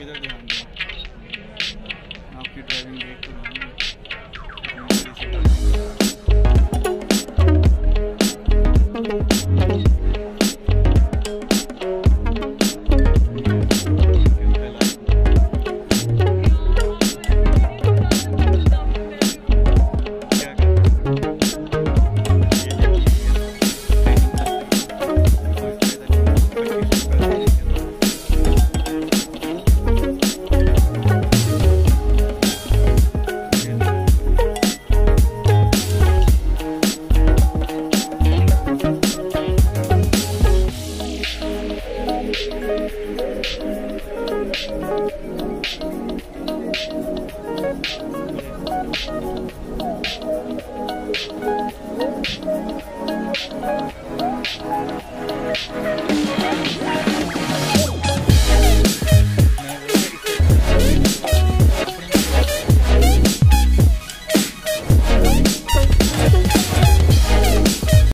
इधर ध्यान दें आपकी ड्राइविंग देख तो रहा हूँ Thank you.